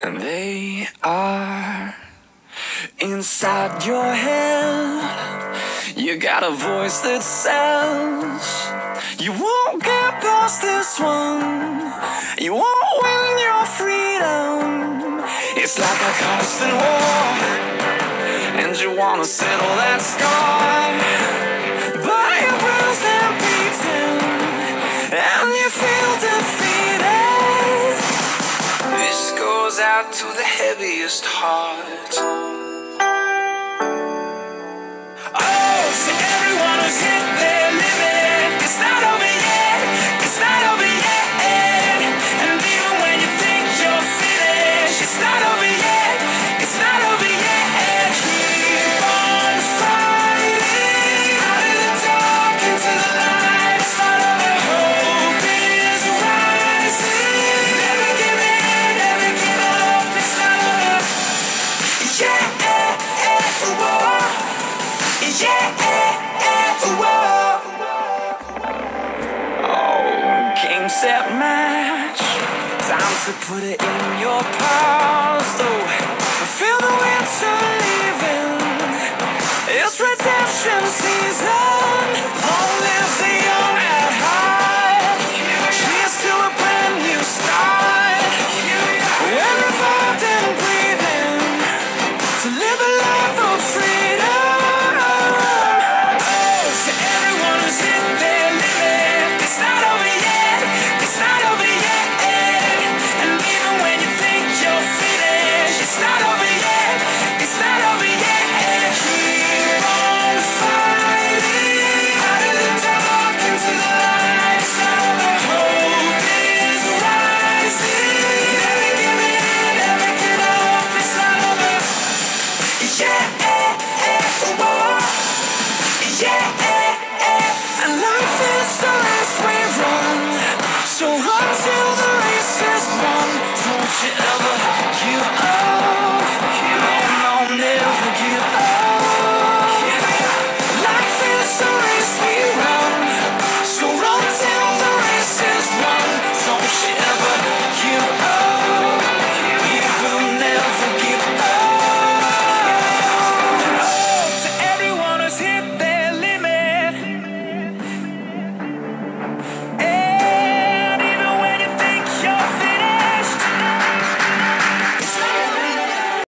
And they are inside your head. You got a voice that says you won't get past this one. You won't win your freedom. It's like a constant war, and you wanna settle that score. But you're bruised and beaten, and you feel defeated. Out to the heaviest heart. Set match. Time to put it in your past. Oh, feel the winter. It's redemption's